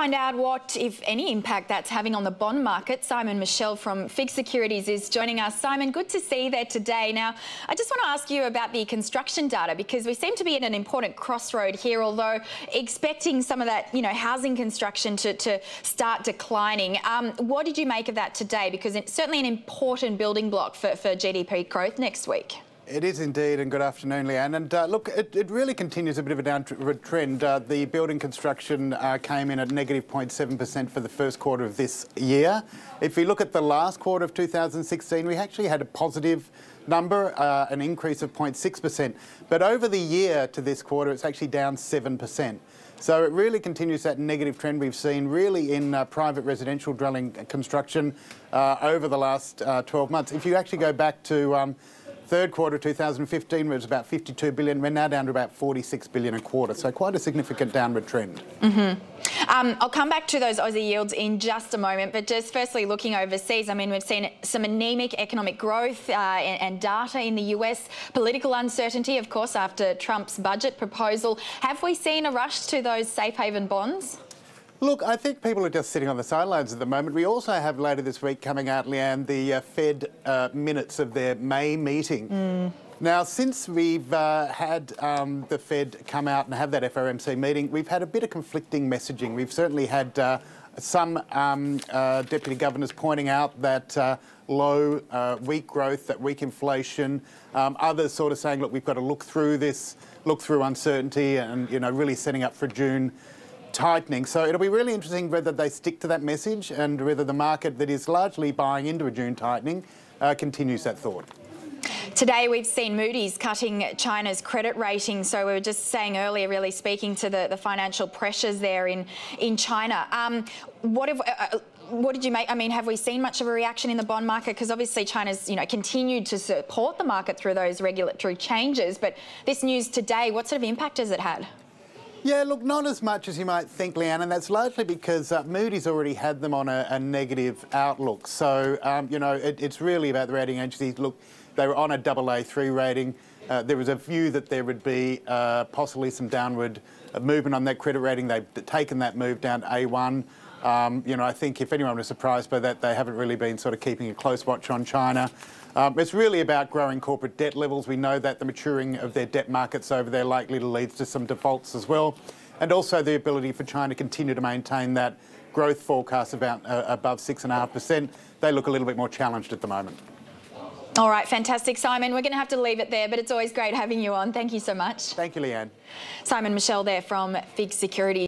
find out what, if any, impact that's having on the bond market, Simon Michell from FIIG Securities is joining us. Simon, good to see you there today. Now, I just want to ask you about the construction data because we seem to be at an important crossroad here, although expecting some of that, you know, housing construction to, to start declining. Um, what did you make of that today? Because it's certainly an important building block for, for GDP growth next week. It is indeed, and good afternoon, Leanne. And uh, look, it, it, really continues a bit of a downward trend. Uh, the building construction uh, came in at negative 0.7% for the first quarter of this year. If you look at the last quarter of 2016, we actually had a positive number, uh, an increase of 0.6%. But over the year to this quarter, it's actually down 7%. So it really continues that negative trend we've seen really in uh, private residential dwelling construction uh, over the last 12 months. If you actually go back to um, Third quarter 2015 was about 52 billion. We're now down to about 46 billion a quarter. So quite a significant downward trend. Mm -hmm. um, I'll come back to those Aussie yields in just a moment, but just firstly looking overseas, I mean, we've seen some anemic economic growth uh, and, and, data in the US, political uncertainty, of course, after Trump's budget proposal. Have we seen a rush to those safe haven bonds? Look, I think people are just sitting on the sidelines at the moment. We also have later this week coming out, Leanne, the uh, Fed uh, minutes of their May meeting. Mm. Now, since we've uh, had um, the Fed come out and have that FOMC meeting, we've had a bit of conflicting messaging. We've certainly had uh, some um, uh, deputy governors pointing out that uh, low, uh, weak growth, that weak inflation. Um, others sort of saying, look, we've got to look through this, look through uncertainty, and you know, really setting up for June tightening. So it'll be really interesting whether they stick to that message and whether the market that is largely buying into a June tightening uh, continues that thought. Today we've seen Moody's cutting China's credit rating. So we were just saying earlier, really speaking to the, the financial pressures there in, in China. Um, what have, uh, uh what did you make? I mean, have we seen much of a reaction in the bond market? Because obviously China's, you know, continued to support the market through those regulatory changes. But this news today, what sort of impact has it had? Yeah, look, not as much as you might think, Leanne, and that's largely because uh, Moody's already had them on a, a negative outlook. So, um, you know, it, it's really about the rating agencies. Look, they were on a double A3 rating. Uh, there was a view that there would be uh, possibly some downward movement on that credit rating. They've taken that move down to A1. Um, you know, I think if anyone was surprised by that, they haven't really been sort of keeping a close watch on China. Um, it's really about growing corporate debt levels. We know that the maturing of their debt markets over there likely to lead to some defaults as well, and also the ability for China to continue to maintain that growth forecast about uh, above 6.5%. They look a little bit more challenged at the moment. All right, fantastic, Simon. We're going to have to leave it there, but it's always great having you on. Thank you so much. Thank you, Leanne. Simon Michell there from FIIG Security.